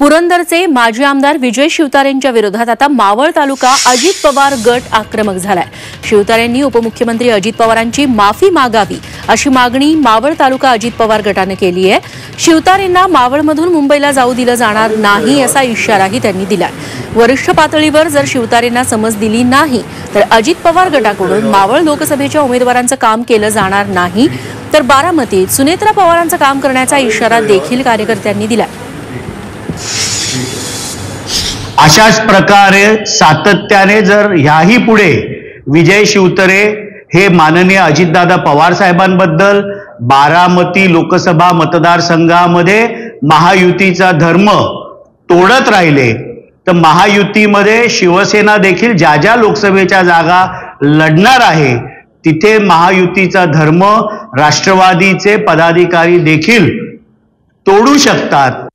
पुरंदरचे माजी आमदार विजय शिवतारेंच्या विरोधात आता मावळ तालुका अजित पवार गट आक्रमक झालाय. शिवतारेंनी उपमुख्यमंत्री अजित पवारांची माफी मागावी अशी मागणी मावळ तालुका अजित पवार गटानं केली आहे. शिवतारेंना मावळमधून मुंबईला जाऊ दिलं जाणार नाही असा इशाराही त्यांनी दिलाय. वरिष्ठ पातळीवर जर शिवतारेंना समज दिली नाही तर अजित पवार गटाकडून मावळ लोकसभेच्या उमेदवारांचं काम केलं जाणार नाही. तर बारामतीत सुनेत्रा पवारांचं काम करण्याचा इशारा देखील कार्यकर्त्यांनी दिलाय. अशाच प्रकारे सातत्याने जर ह्याही पुढे विजय शिवतरे हे माननीय अजितदादा पवार साहेबांबद्दल बारामती लोकसभा मतदारसंघामध्ये महायुतीचा धर्म तोडत राहिले तर महायुतीमध्ये शिवसेना देखील ज्या ज्या लोकसभेच्या जागा लढणार आहे तिथे महायुतीचा धर्म राष्ट्रवादीचे पदाधिकारी देखील तोडू शकतात.